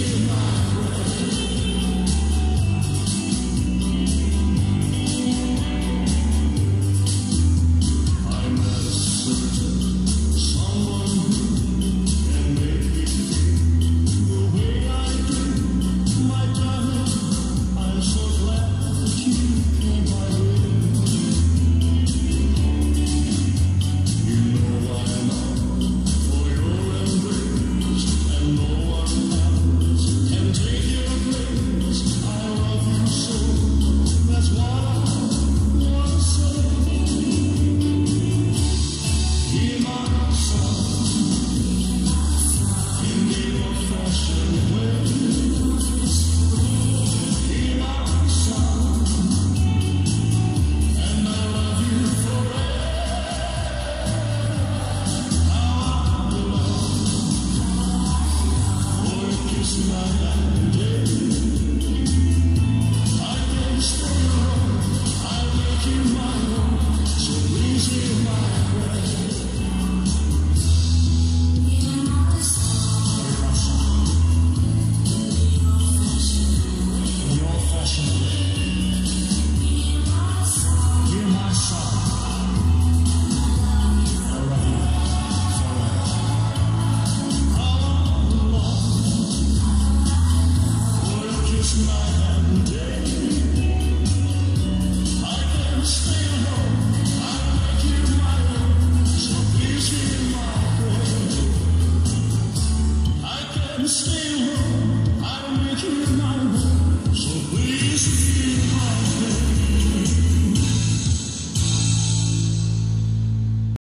Stay home, I'll make you my home. So